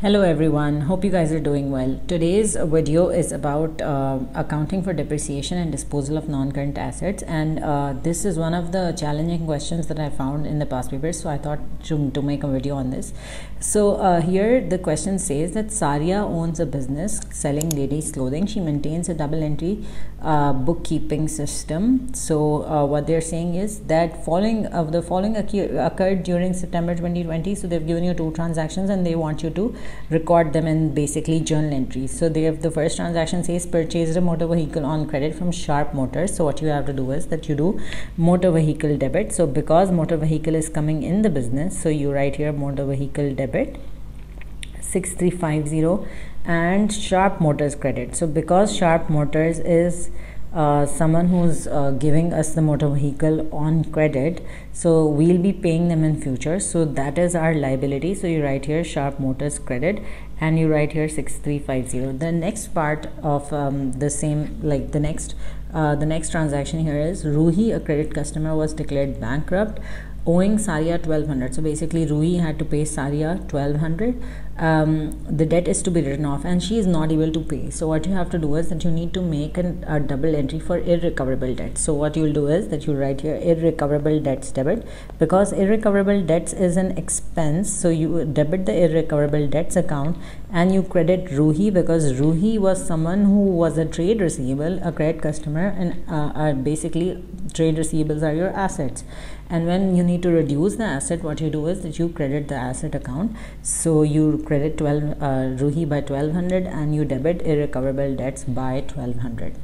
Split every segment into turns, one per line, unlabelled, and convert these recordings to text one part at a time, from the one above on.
Hello everyone, hope you guys are doing well. Today's video is about uh, accounting for depreciation and disposal of non-current assets and uh, this is one of the challenging questions that I found in the past papers so I thought to, to make a video on this. So uh, here the question says that Saria owns a business selling ladies clothing. She maintains a double entry uh, bookkeeping system. So uh, what they're saying is that following of the following occurred during September 2020 so they've given you two transactions and they want you to record them in basically journal entries. So they have the first transaction says purchased a motor vehicle on credit from Sharp Motors. So what you have to do is that you do motor vehicle debit. So because motor vehicle is coming in the business, so you write here motor vehicle debit 6350 and Sharp Motors credit. So because Sharp Motors is uh, someone who's uh, giving us the motor vehicle on credit so we'll be paying them in future. So that is our liability. So you write here sharp motors credit and you write here 6350 the next part of um, the same like the next uh, the next transaction here is ruhi a credit customer was declared bankrupt owing Saria 1200 so basically Ruhi had to pay Saria 1200 um, the debt is to be written off and she is not able to pay. So what you have to do is that you need to make an, a double entry for irrecoverable debt so what you will do is that you write here irrecoverable debts debit. Because irrecoverable debts is an expense so you debit the irrecoverable debts account and you credit Ruhi because Ruhi was someone who was a trade receivable a credit customer and uh, basically trade receivables are your assets and when you need to reduce the asset what you do is that you credit the asset account. So you credit 12 uh, ruhi by 1200 and you debit irrecoverable debts by 1200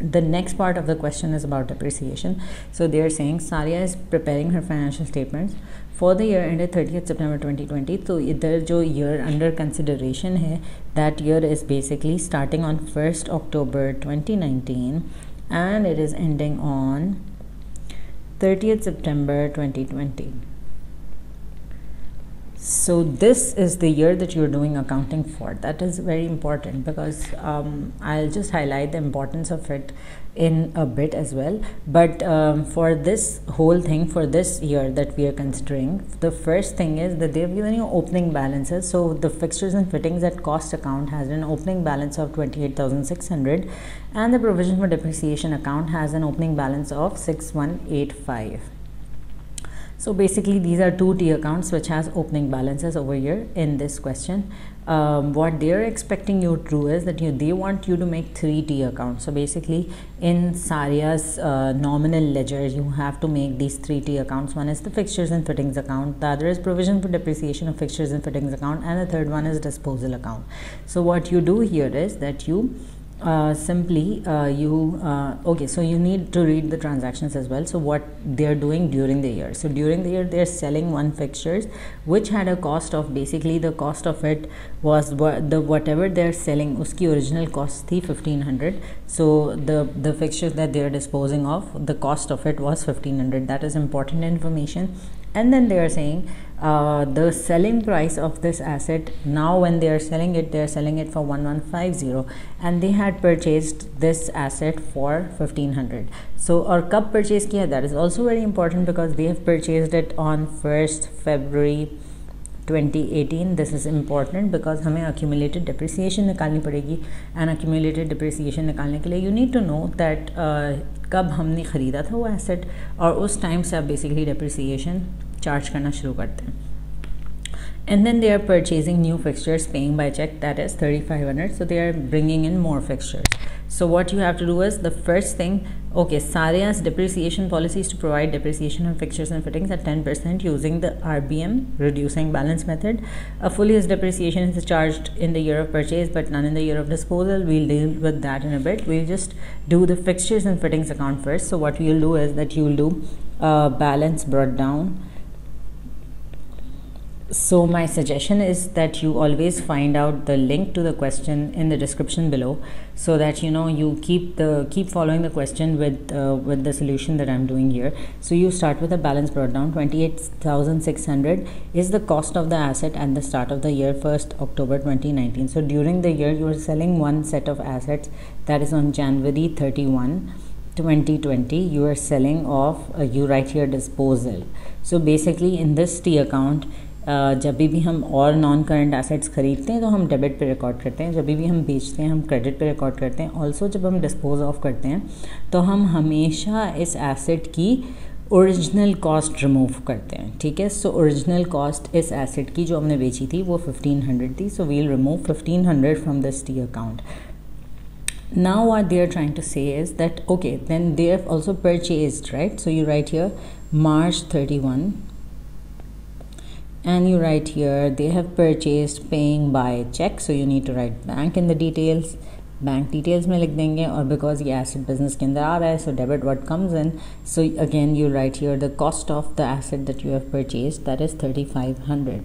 the next part of the question is about depreciation. So they are saying saria is preparing her financial statements for the year ended 30th september 2020 so idhar jo year under consideration hai that year is basically starting on 1st october 2019 and it is ending on 30th September 2020. So this is the year that you're doing accounting for. That is very important because um, I'll just highlight the importance of it in a bit as well. But um, for this whole thing for this year that we are considering the first thing is that they've given you opening balances. So the fixtures and fittings at cost account has an opening balance of 28600 and the provision for depreciation account has an opening balance of 6185 so basically these are two T accounts which has opening balances over here in this question. Um, what they're expecting you to do is that you they want you to make three T accounts. So basically in Saria's uh, nominal ledger you have to make these three T accounts. One is the fixtures and fittings account, the other is provision for depreciation of fixtures and fittings account and the third one is disposal account. So what you do here is that you uh, simply uh, you uh, okay so you need to read the transactions as well. So what they're doing during the year. So during the year they're selling one fixtures which had a cost of basically the cost of it was the whatever they're selling uski original cost thi 1500 so the the fixtures that they're disposing of the cost of it was 1500 that is important information and then they are saying uh, the selling price of this asset now when they are selling it they are selling it for 1150 and they had purchased this asset for 1500 so or cup purchase kiya that is also very important because they have purchased it on 1st february 2018 this is important because हमें accumulated depreciation निकालनी पड़ेगी and accumulated depreciation निकालने के लिए you need to know that कब हमने ख़रीदा था वो एसेट और उस टाइम से आप बेसिकली डिप्रिसिएशन चार्ज करना शुरू करते हैं। And then they are purchasing new fixtures paying by cheque that is thirty five hundred so they are bringing in more fixtures so what you have to do is the first thing okay Saria's depreciation policy is to provide depreciation on fixtures and fittings at 10% using the RBM reducing balance method. A full year's depreciation is charged in the year of purchase but none in the year of disposal. We'll deal with that in a bit. We'll just do the fixtures and fittings account first. So what we'll do is that you'll do a balance brought down so my suggestion is that you always find out the link to the question in the description below so that you know you keep the keep following the question with uh, with the solution that i'm doing here. So you start with a balance brought down. 28600 is the cost of the asset at the start of the year 1st october 2019 so during the year you are selling one set of assets that is on january 31 2020 you are selling off uh, you write here disposal. So basically in this t account जब भी हम और non current assets खरीदते हैं तो हम debit पे record करते हैं। जब भी हम बेचते हैं, हम क्रेडिट पे रिकॉर्ड करते हैं। ऑल्सो जब हम डिस्पोज ऑफ़ करते हैं तो हम हमेशा इस एसेट की ओरिजिनल कॉस्ट रिमूव करते हैं, ठीक है? सो ओरिजिनल कॉस्ट इस एसेट की जो हमने बेची थी, वो 1500 थी। So we'll remove 1500 from this T account now, what they are trying to say is that, okay, then they have also purchased, right? So, you write here, march 31 and you write here they have purchased paying by check so you need to write bank in the details bank details में लिख देंगे और because ये asset business के अंदर आ रहा है so debit what comes in so again you right here the cost of the asset that you have purchase that is thirty five hundred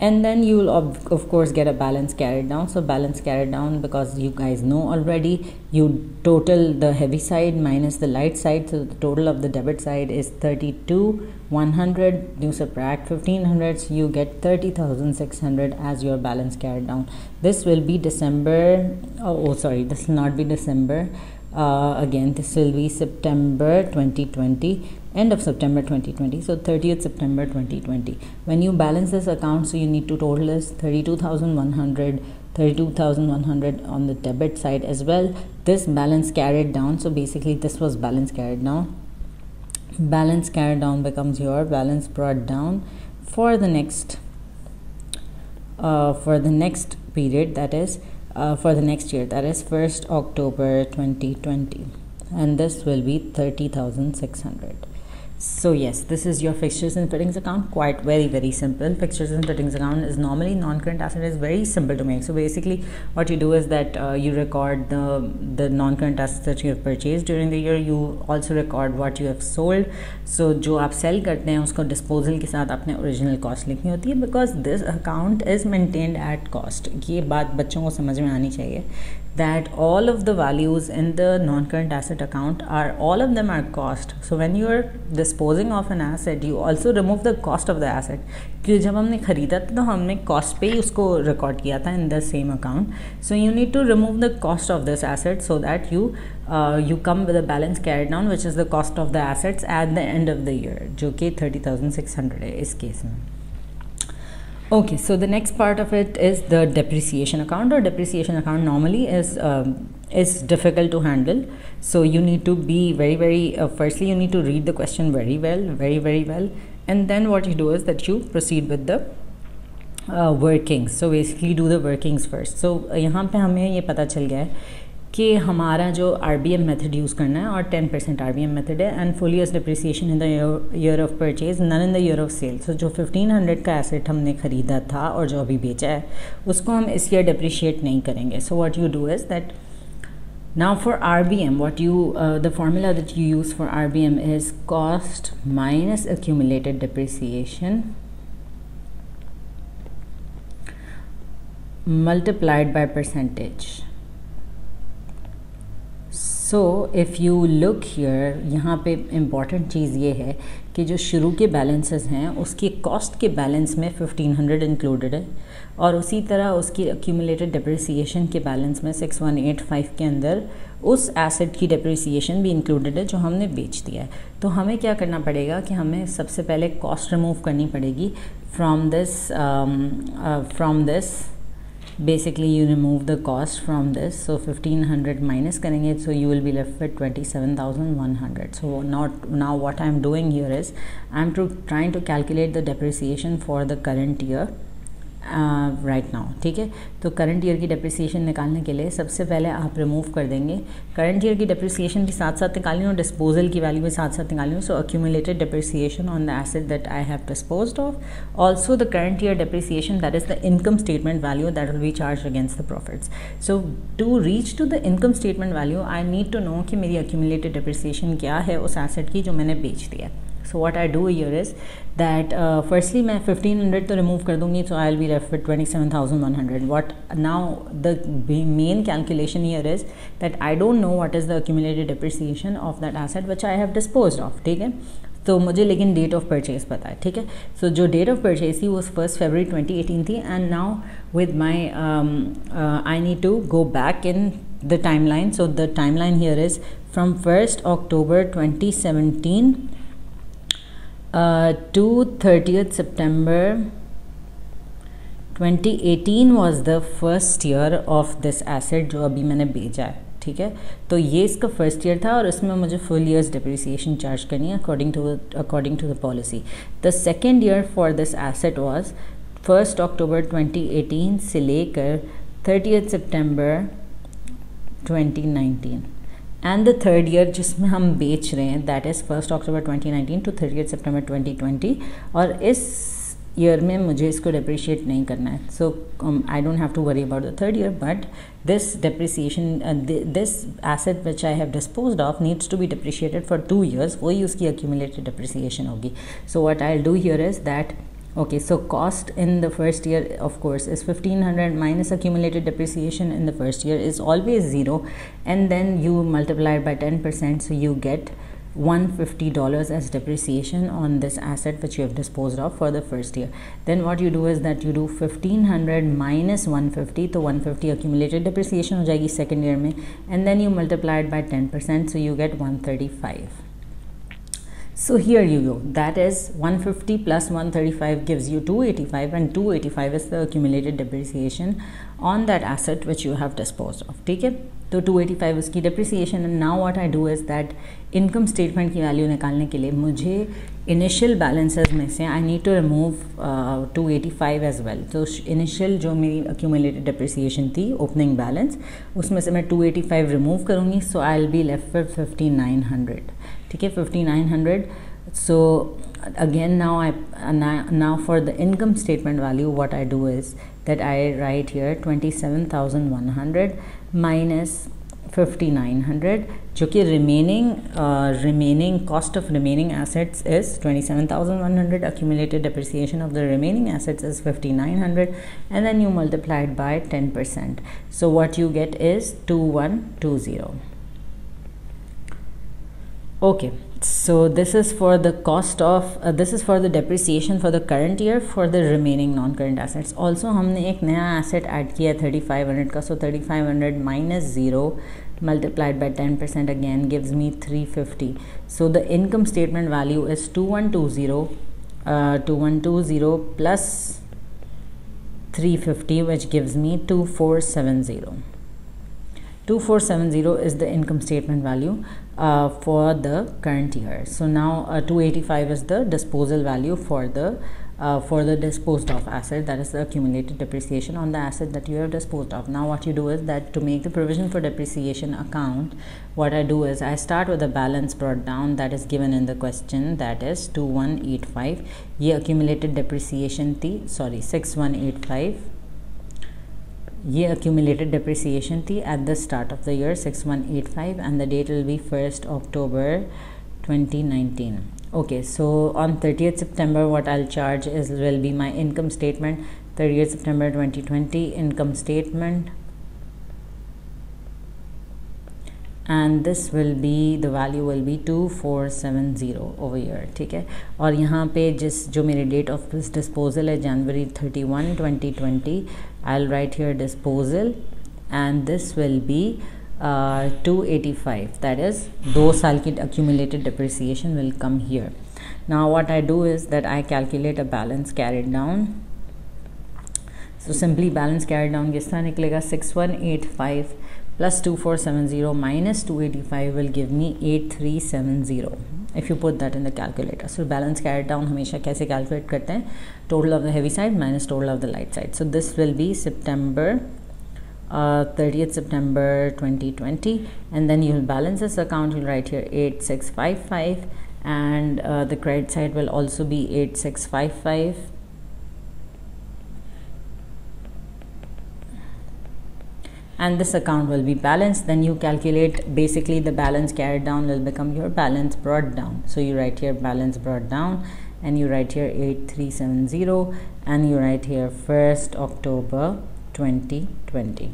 and then you will of, of course get a balance carried down. So balance carried down because you guys know already you total the heavy side minus the light side. So the total of the debit side is 32 100 you subtract 1500 so you get 30600 as your balance carried down. This will be december oh, oh sorry this will not be december. Uh, again this will be september 2020 end of September 2020 so 30th September 2020 when you balance this account so you need to total is 32,100 32,100 on the debit side as well. This balance carried down so basically this was balance carried down. Balance carried down becomes your balance brought down for the next uh, for the next period that is uh, for the next year that is 1st October 2020 and this will be 30,600 so yes this is your fixtures and fittings account quite very very simple fixtures and fittings account is normally non-current asset is very simple to make so basically what you do is that uh, you record the the non-current assets that you have purchased during the year you also record what you have sold so जो आप cell करते हैं उसको disposal के साथ अपने original cost लिखनी होती है because this account is maintained at cost ये बात बच्चों को समझ में आनी चाहिए that all of the values in the non-current asset account are all of them are cost so when you are disposing of an asset you also remove the cost of the asset. क्योंकि जब हमने ख़रीदा था तो हमने cost पे ही उसको record किया था in the same account so you need to remove the cost of this asset so that you you come with a balance carried down which is the cost of the assets at the end of the year जो कि thirty thousand six hundred है इस case में. So the next part of it is the depreciation account. or depreciation account normally is um, is difficult to handle. So you need to be very very uh, firstly you need to read the question very well, very very well, and then what you do is that you proceed with the uh, workings. So basically do the workings first. So यहाँ पे हमें ये पता चल गया है कि हमारा जो R B M method use करना है और ten percent R B M method है and full years depreciation in the year of purchase none in the year of cell सो जो फिफ्टीन हंड्रेड का एसेट हमने ख़रीदा था और जो अभी बेचा है उसको हम इस ईयर डिप्रिशिएट नहीं करेंगे सो what you do is that now for RBM what you uh, the formula that you use for RBM is cost minus accumulated depreciation multiplied by percentage so if you look here यहाँ पे important चीज़ ये है कि जो शुरू के balances हैं, उसके कॉस्ट के बैलेंस में 1500 इंक्लूडेड है और उसी तरह उसकी एक्यूमुलेटेड डिप्रिसिएशन के बैलेंस में 6185 के अंदर उस एसेट की डिप्रिसिएशन भी इंक्लूडेड है जो हमने बेच दिया है। तो हमें क्या करना पड़ेगा कि हमें सबसे पहले कॉस्ट रिमूव करनी पड़ेगी from this from this basically you remove the cost from this. So 1500 minus getting it so you will be left with 27100 so not now what i'm doing here is i'm to, trying to calculate the depreciation for the current year. Right now ठीक है? तो current year की depreciation निकालने के लिए सबसे पहले आप रिमूव कर देंगे। करंट ईयर की डिप्रिसिएशन भी साथ साथ निकालनी और डिस्पोजल की वैल्यू भी साथ साथ निकालनी so accumulated depreciation on the asset that I have dispose of also the current year depreciation that is the income statement value that will be charge against the profits so to reach to the income statement value I need to know कि मेरी accumulated depreciation क्या है उस asset की जो मैंने बेच दिया so what I do here is that uh, firstly मैं 1500 तो remove कर दूँगी so I'll be left with 27,100 what now the main calculation here is that I don't know what is the accumulated depreciation of that asset which I have disposed of ठीक है तो मुझे लेकिन date of purchase पता है ठीक है सो so, जो डेट ऑफ परचेज थी वो फर्स्ट फेबररी 2018 थी and now with my I need to go back in the time line so the time line here is from first October 2017 uh, to 30th September 2018 was the first year of this asset जो अभी मैंने भेजा है, ठीक है? तो ये इसका फ़र्स्ट ईयर था और इसमें मुझे फुल ईयर्स डिप्रिसिएशन चार्ज करनी है according to according to the policy the second year for this asset was first October 2018 से लेकर thirty September 2019 and the third year जिसमें हम बेच रहे हैं that is first October 2019 nineteen to third year September twenty और इस year में मुझे इसको डिप्रिशिएट नहीं करना है। So I don't have to worry about the third year but this depreciation this asset which I have dispose of needs to be depreciated for two years वही उसकी अक्यूमुलेटेड डिप्रिसिएशन होगी। So what I do here is that okay so cost in the first year of course is 1500 minus accumulated depreciation in the first year is always zero and then you multiply it by 10 percent so you get $150 as depreciation on this asset which you have disposed of for the first year then what you do is that you do 1500 minus 150 तो 150 accumulated depreciation हो जाएगी second year में and then you multiply it by 10% so you get 135 So here you go that is 150 plus 135 gives you 285 and 285 is the accumulated depreciation on that asset which you have disposed of ठीक है तो 285 उसकी depreciation and now what I do is that income statement की value निकालने के लिए मुझे initial balances में से I need to remove uh, 285 as well so, initial जो मेरी accumulated depreciation थी opening balance उसमें से मैं 285 remove करूँगी so I'll be left with 5900 ठीक है fifty nine hundred so again now i now for the income statement value what i do is that i write here 27100 minus 5900 जो कि remaining uh, remaining cost of remaining assets is 27100 accumulated depreciation of the remaining assets is 5900 and then you multiply it by 10% so what you get is 2120 okay so this is for the cost of uh, this is for the depreciation for the current year for the remaining non-current assets also हमने एक नया asset add किया 3500 का so 3500 minus 0 multiplied by 10% again gives me 350 so the income statement value is 2120 uh, 2120 plus 350 which gives me 2470 2470 is the income statement value uh, for the current year. So now uh, 285 is the disposal value for the uh, for the disposed of asset. That is the accumulated depreciation on the asset that you have disposed of. Now what you do is that to make the provision for depreciation account what I do is I start with the balance brought down that is given in the question. That is 2185 ye accumulated depreciation t sorry 6185 ये accumulated depreciation थी at the start of the year 6185 and the date will be 1st October 2019 okay so on 30th September what I'll charge is will be my income statement. 30th September 2020 income statement and this will be the value will be to four seven zero over year ठीक है और यहाँ पे जिस जो मेरी date of this disposal है जनवरी thirty one twenty twenty I right here disposal and this will be to eighty five that is दो साल की accumulated depreciation will come here now what I do is that I calculate a balance carried down so simply balance carried down किस तरह निकलेगा six one eight five plus 2470 minus 285 will give me 8370 if you put that in the calculator. So balance carried down hamesha kaise calculate karte hain total of the heavy side minus total of the light side. So this will be september uh, 30th september 2020 and then you'll balance this account you'll write here 8655 and uh, the credit side will also be 8655 and this account will be balanced. Then you calculate basically the balance carried down will become your balance brought down. So you write here balance brought down and you write here 8370 and you write here 1st October 2020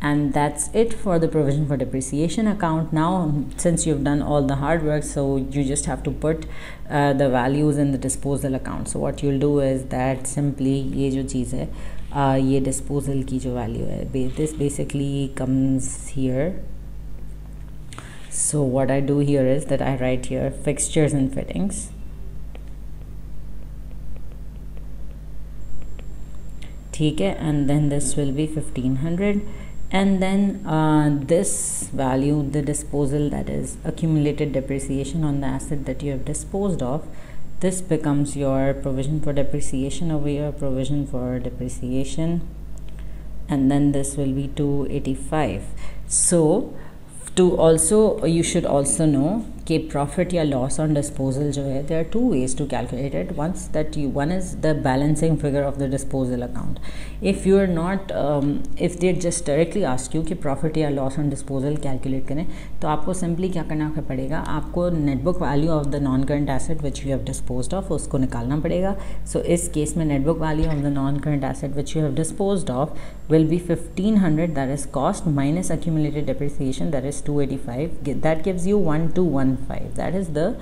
and that's it for the provision for depreciation account. Now since you've done all the hard work so you just have to put uh, the values in the disposal account. So what you'll do is that simply ye jo cheez hai ये disposal की जो value है this basically comes here so what I do here is that I write here fixtures and fittings ठीक है and then this will be 1500 and then uh, this value the disposal that is accumulated depreciation on the asset that you have disposed of this becomes your provision for depreciation over here provision for depreciation. And then this will be 285 so to also you should also know कि profit या loss on disposal जो है there are two ways to calculate it once that you one is the balancing figure of the disposal account if you are not if there just directly ask you कि profit या loss on disposal calculate करें तो आपको simply क्या करना पड़ेगा? आपको net book value of the non current asset which you have dispose of उसको निकालना पड़ेगा। सो so, इस केस में net book value of the non current asset which you have dispose of will be 1500 that is is two eighty five that is 285 that gives you 1215 that is the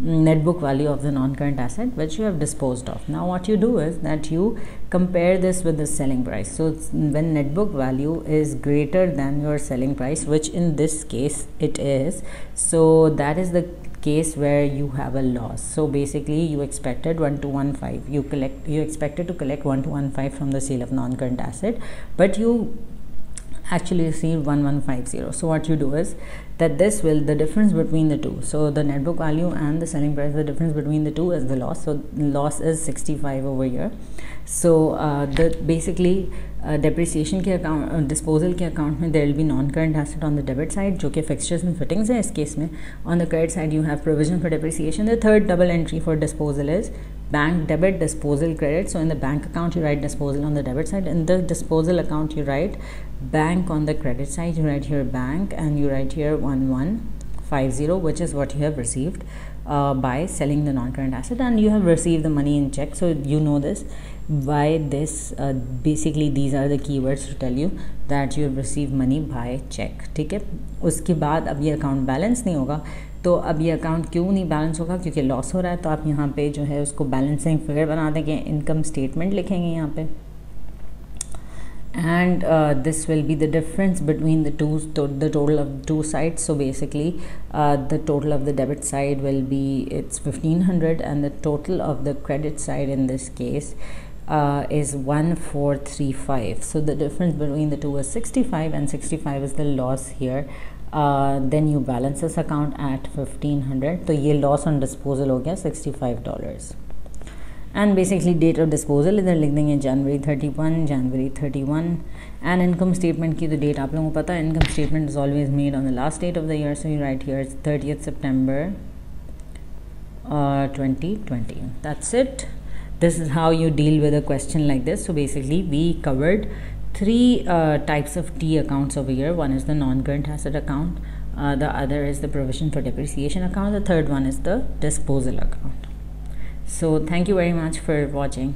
mm, net book value of the non-current asset which you have disposed of. Now what you do is that you compare this with the selling price. So mm, when net book value is greater than your selling price which in this case it is so that is the case where you have a loss. So basically you expected 1215 you collect you expected to collect 1215 from the sale of non-current asset but you actually received 1150 so what you do is that this will the difference between the two so the net book value and the selling price the difference between the two is the loss so loss is 65 over here so uh, the basically depreciation के account disposal के account में there will be non current asset on the debit side जो कि fixtures and fittings है इस case में on the credit side you have provision for depreciation the third double entry for disposal is bank debit disposal credit so in the bank account you write disposal on the debit side in the disposal account you write bank on the credit side you write here bank and you write here 1150 which is what you have received uh, by selling the non-current asset and you have received the money in check so you know this by this uh, basically these are the keywords to tell you that you have received money by check ठीक है उसके बाद अब ये account balance नहीं होगा तो अब ये अकाउंट क्यों नहीं बैलेंस होगा क्योंकि लॉस हो रहा है तो आप यहाँ पे जो है उसको बैलेंसिंग फिगर बना देंगे इनकम स्टेटमेंट लिखेंगे यहाँ पे and uh, this will be the difference between the two to the total of two sides. So basically uh, the total of the debit side will be it's 1500 and the total of the credit side in this case uh, is 1435 so the difference between the two is 65 and 65 is the loss here. Uh, then you balance this account at 1500 so ye loss on disposal ho gaya 65 dollars and basically date of disposal इधर लिख देंगे जनवरी 31 जनवरी 31 and income statement की तो date आप लोगों को पता है income statement is always made on the last date of the year so you write here it's 30th September uh, 2020 that's it this is how you deal with a question like this so basically we covered three uh, types of T accounts over here one is the non-current asset account uh, the other is the provision for depreciation account the third one is the disposal account so thank you very much for watching